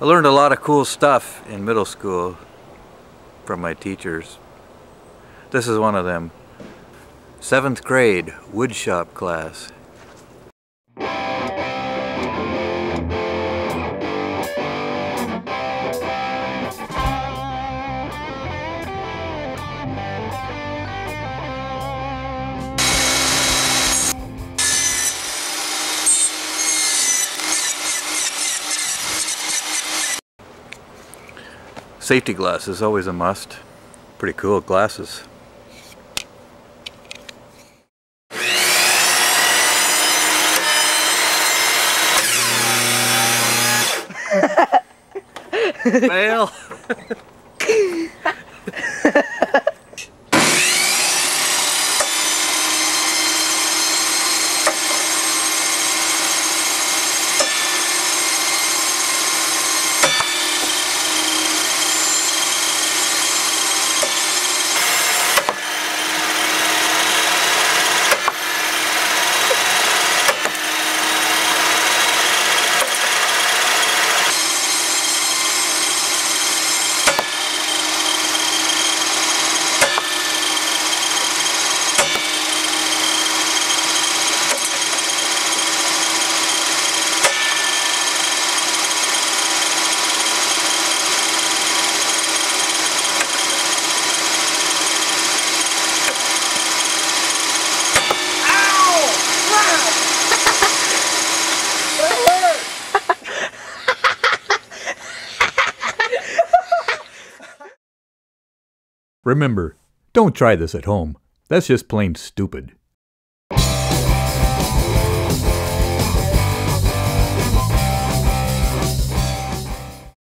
I learned a lot of cool stuff in middle school from my teachers. This is one of them. Seventh grade woodshop class. Safety glasses, always a must. Pretty cool glasses. Fail. Remember, don't try this at home. That's just plain stupid.